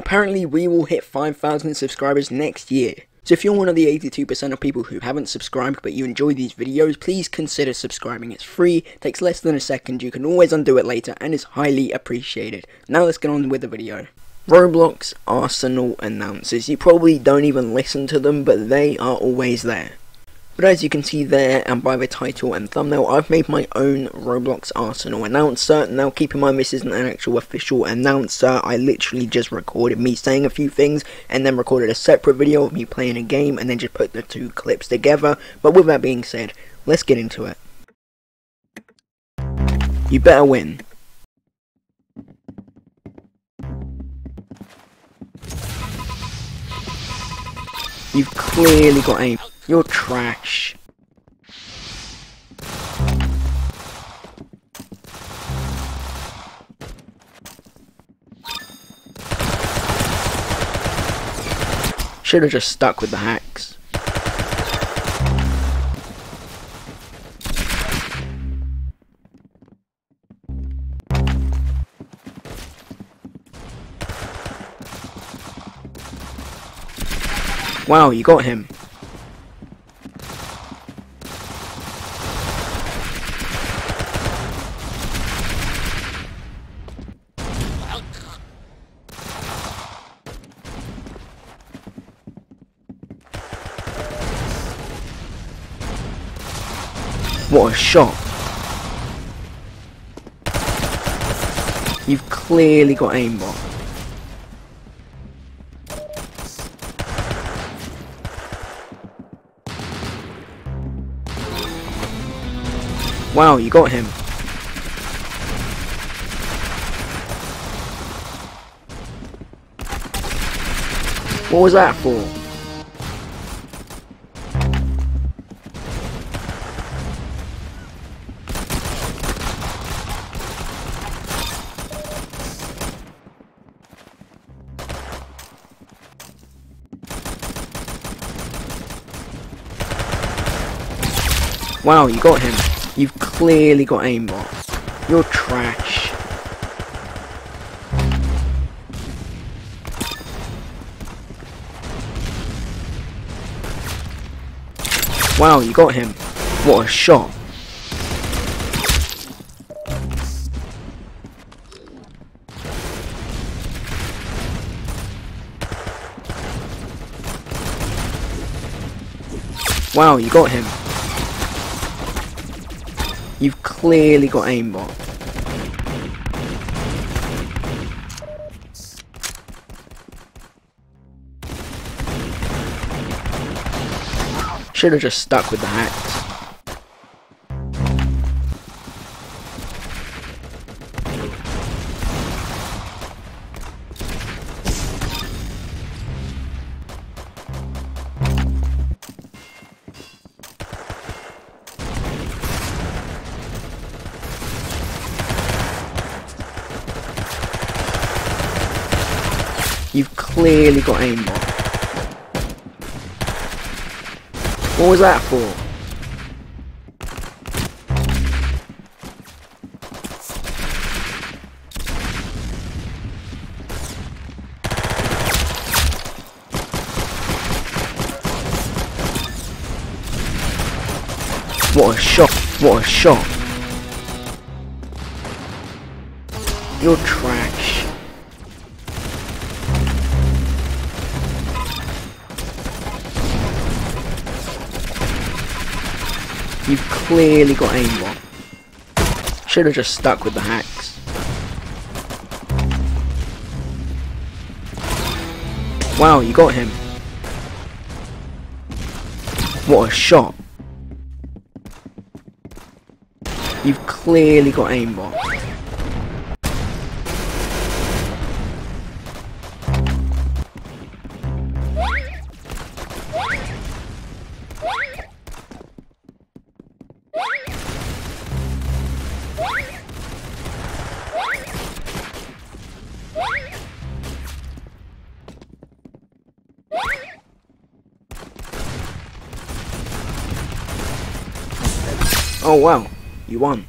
Apparently we will hit 5,000 subscribers next year. So if you're one of the 82% of people who haven't subscribed but you enjoy these videos, please consider subscribing. It's free, takes less than a second, you can always undo it later, and is highly appreciated. Now let's get on with the video. Roblox Arsenal announcers. You probably don't even listen to them, but they are always there. But as you can see there, and by the title and thumbnail, I've made my own Roblox Arsenal announcer. Now keep in mind this isn't an actual official announcer, I literally just recorded me saying a few things, and then recorded a separate video of me playing a game, and then just put the two clips together. But with that being said, let's get into it. You better win. You've clearly got aim. You're trash. Should have just stuck with the hacks. Wow, you got him. What a shot. You've clearly got aimbot. Wow, you got him. What was that for? Wow, you got him. You've clearly got aimbot. You're trash. Wow, you got him. What a shot. Wow, you got him. You've clearly got aimbot. Should have just stuck with the hacks. You've clearly got aimbot. What was that for? What a shot. What a shot. You're trash. You've clearly got aimbot. Should have just stuck with the hacks. Wow, you got him. What a shot. You've clearly got aimbot. Oh wow, you won.